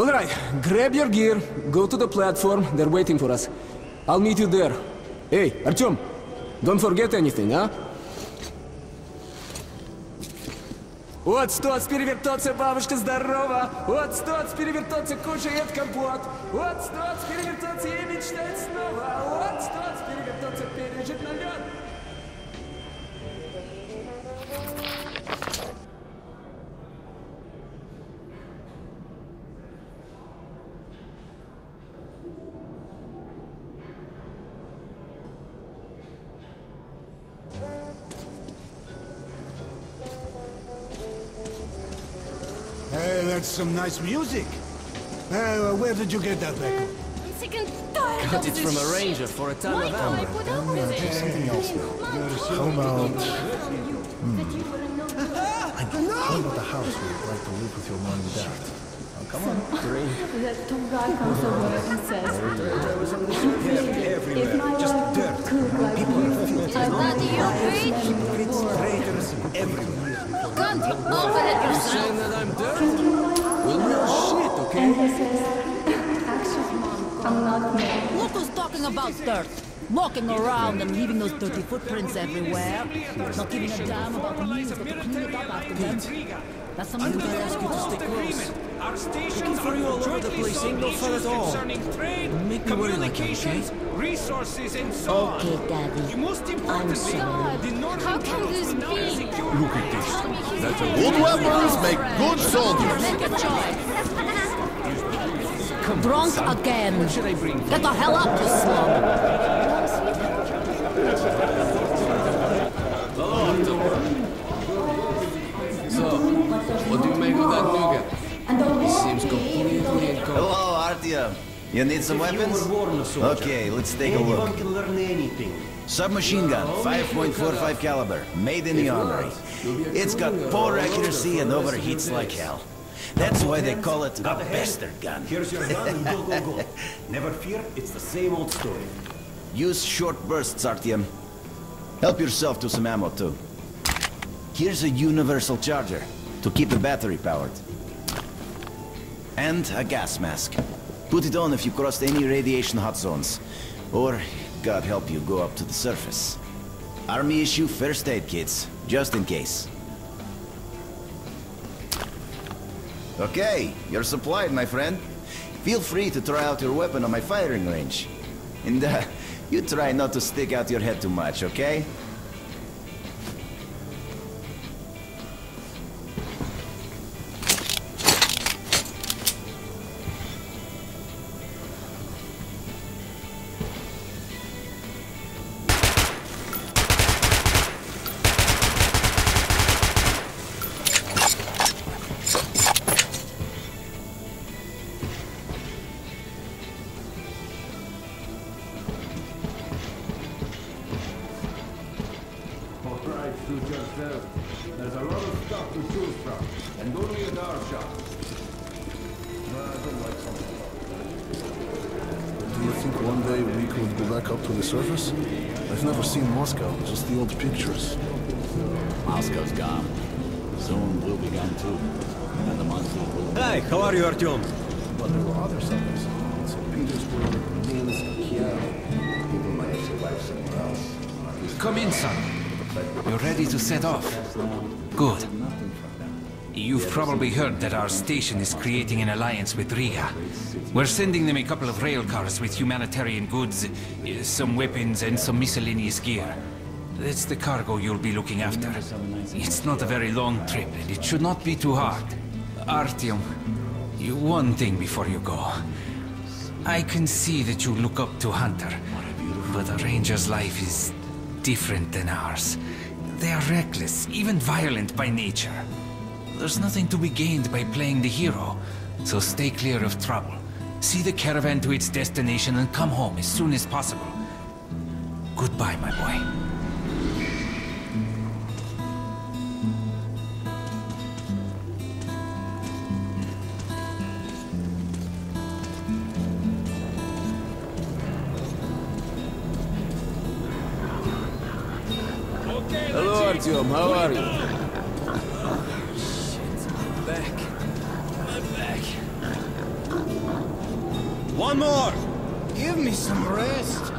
Alright, grab your gear, go to the platform, they're waiting for us. I'll meet you there. Hey, Artyom, don't forget anything, huh? Вот стоц перевертоться, бабушка здорова! Вот стоц перевертоться, кушает компот! Вот стоц перевертоться и мечтать снова! Вот стоц перевертоться, пережить налет! That's some nice music. Uh, where did you get that back? I'm sick and Got it from a shit. ranger for a ton Why of can't I ammo. put it? something else now. How about- That you were a How about the house where you'd like to live with your mom and dad? Oh, come on. The top guy comes over and says, if my wife could like you, Is that you, bitch? Can't you open it yourself? Saying that I'm dirty? Well, no shit, okay? and he says, actually, mom, I'm not married. Look who's talking about dirt. Walking around and leaving those dirty footprints everywhere. Not giving a damn about the news, but to clean it up after them. That's something you gotta ask you to stay close. Our stations Looking for are you all over the place, ain't no fun at all. trade, Make me worry like that, okay? resources, and so Okay, on. Daddy. You most importantly, God, the northern how can this be? Look at this. Tell me he's That's not a good weapons make good soldiers. Make a choice. Drunk again. Should I bring? Get the hell up, you slug. So, what do you make of that nougat? Hello, You need some weapons? Okay, let's take a look. can learn anything. Submachine gun, 5.45 caliber, made in the armory. It's got poor accuracy and overheats like hell. That's why they call it a bastard gun. Here's your gun and go, go, go. Never fear, it's the same old story. Use short bursts, Artyom. Help yourself to some ammo, too. Here's a universal charger to keep the battery powered. And a gas mask. Put it on if you crossed any radiation hot zones. Or, God help you, go up to the surface. Army issue first aid kits, just in case. Okay, you're supplied, my friend. Feel free to try out your weapon on my firing range. And uh, you try not to stick out your head too much, okay? Think one day we could go back up to the surface? I've never seen Moscow, just the old pictures. Moscow's gone. Soon we'll be gone too. And the monsters will... Hi, how are you, Artyom? But there were other cities. St. Petersburg, Minsk, Kiev. People might have survived somewhere else. Come in, son. You're ready to set off? Good. You've probably heard that our station is creating an alliance with Riga. We're sending them a couple of rail cars with humanitarian goods, uh, some weapons, and some miscellaneous gear. That's the cargo you'll be looking after. It's not a very long trip, and it should not be too hard. Artyom, one thing before you go. I can see that you look up to Hunter, but a ranger's life is different than ours. They are reckless, even violent by nature. There's nothing to be gained by playing the hero, so stay clear of trouble. See the caravan to its destination and come home as soon as possible. Goodbye, my boy. Hello, Artyom, how are you? One more! Give me some rest.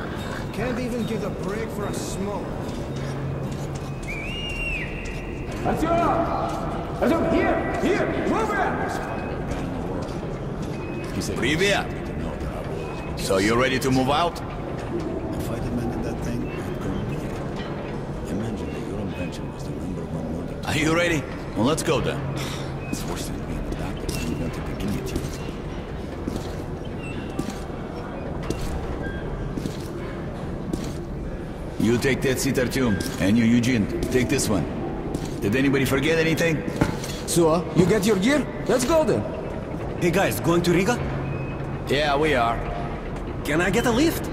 Can't even get a break for a smoke. Артем! Артем, here! Here! Move it! Привет! So you ready to move out? If I'd amended that thing, I'd go near. Imagine that your invention was the number one murder. Are you ready? Well, let's go then. You take that seat, Artyom. And you, Eugene, take this one. Did anybody forget anything? So, you get your gear? Let's go then. Hey guys, going to Riga? Yeah, we are. Can I get a lift?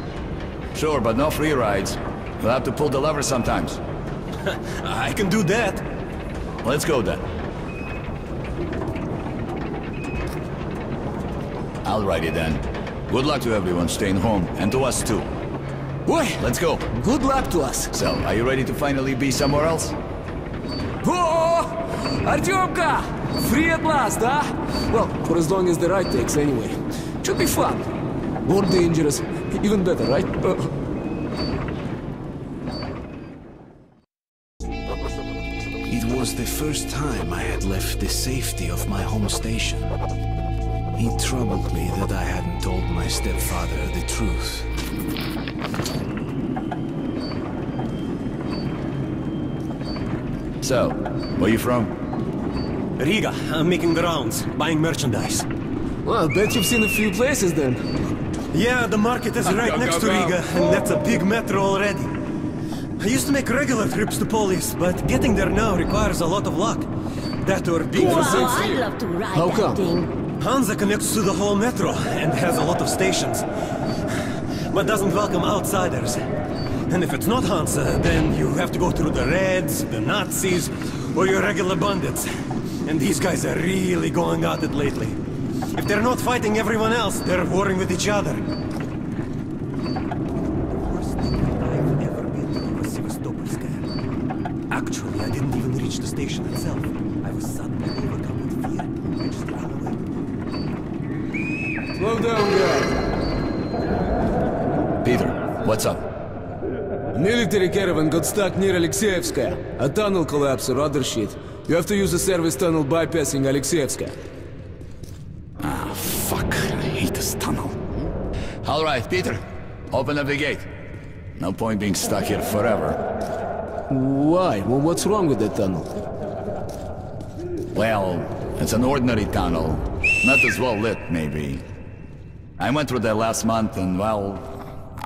Sure, but no free rides. You'll have to pull the lever sometimes. I can do that. Let's go then. Alrighty then. Good luck to everyone staying home, and to us too. Boy, Let's go. good luck to us. So, are you ready to finally be somewhere else? Oh, Artyomka! Free at last, huh? Well, for as long as the ride takes anyway. Should be fun. More dangerous. Even better, right? Uh, It was the first time I had left the safety of my home station. It troubled me that I hadn't told my stepfather the truth. So, where are you from? Riga, I'm making the rounds, buying merchandise. well, I bet you've seen a few places then. Yeah, the market is right Go, next go, to. Riga, and that's a big metro already. I used to make regular trips to Polis, but getting there now requires a lot of luck. That or being Wow, from I'd love to ride How that come? thing. Hansa connects to the whole metro and has a lot of stations, but doesn't welcome outsiders. And if it's not Hansa, uh, then you have to go through the Reds, the Nazis, or your regular bandits. And these guys are really going at it lately. If they're not fighting everyone else, they're warring with each other. Actually, I didn't even reach the station itself. I was suddenly overcome with fear. I just. Slow down, guy. What's up? A military caravan got stuck near Alexeyevskaya. A tunnel collapse or other shit. You have to use a service tunnel bypassing Alexeyevskaya. Ah, fuck. I hate this tunnel. All right, Peter. Open up the gate. No point being stuck here forever. Why? Well, what's wrong with that tunnel? Well, it's an ordinary tunnel. Not as well lit, maybe. I went through there last month and, well,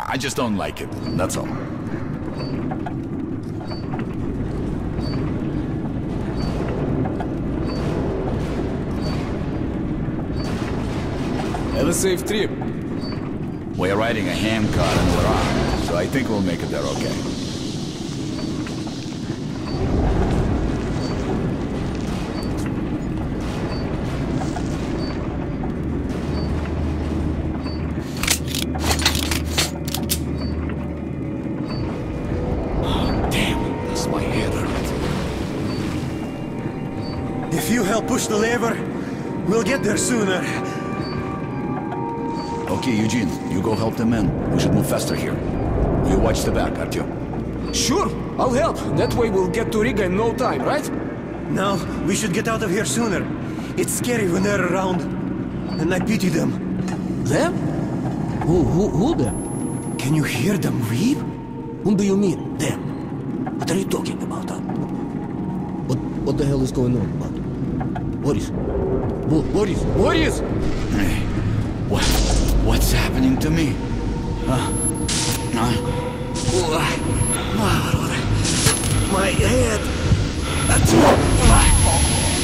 I just don't like it. That's all. Have a safe trip. We're riding a hand car and we're armed, so I think we'll make it there okay. If you help push the lever, we'll get there sooner. Okay, Eugene, you go help the men. We should move faster here. You watch the back, Artyom. Sure, I'll help. That way we'll get to Riga in no time, right? Now, we should get out of here sooner. It's scary when they're around. And I pity them. Them? Who, who, who them? Can you hear them weep? Whom do you mean, them? What are you talking about, huh? What, what the hell is going on, Boris? Bo Boris? Boris! Hey, what, what's happening to me? Huh? Huh? My head! That's... what...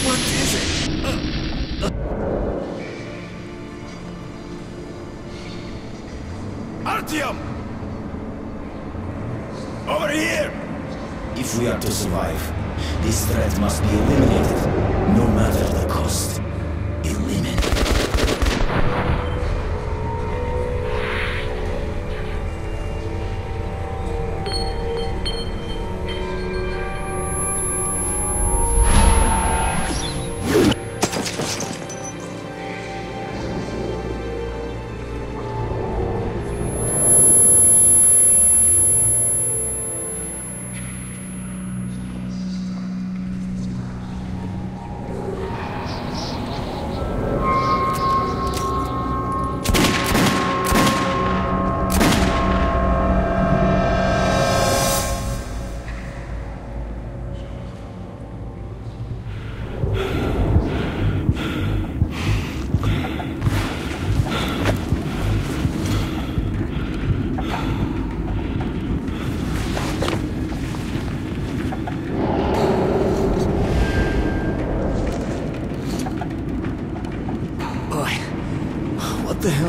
What is it? Uh, uh. Artyom! Over here! If we are to survive, this threat must be eliminated, no matter the cost.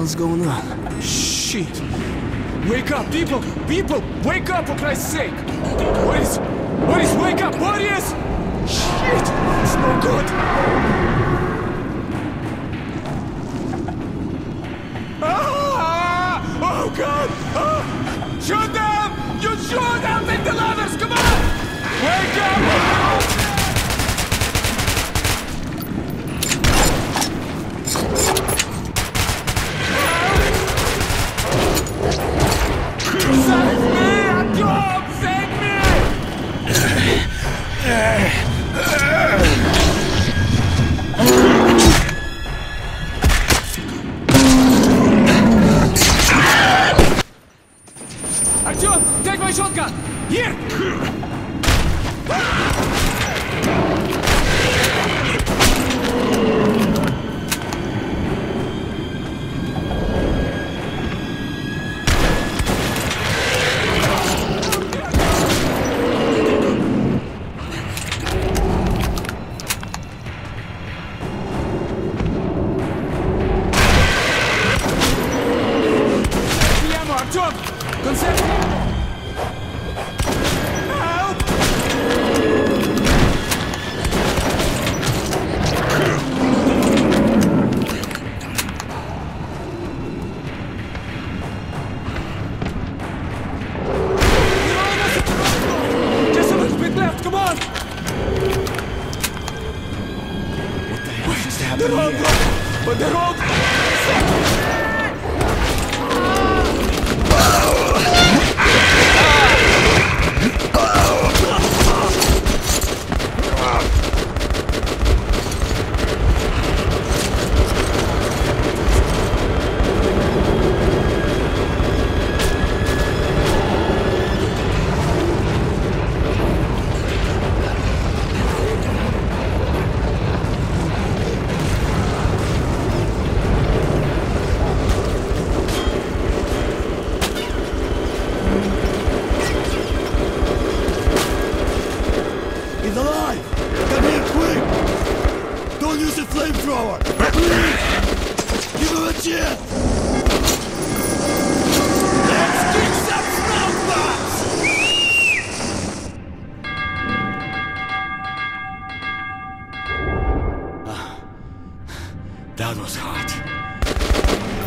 Hell's going on? Shit! Wake up, people! People! Wake up, for Christ's sake! Boris! Boris, wake up! Boris! Shit! It's no good!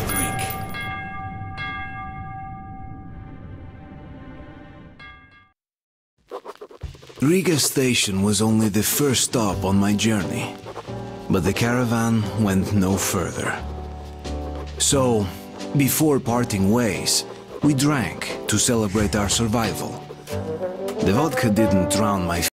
Quick. Riga station was only the first stop on my journey, but the caravan went no further. So, before parting ways, we drank to celebrate our survival. The vodka didn't drown my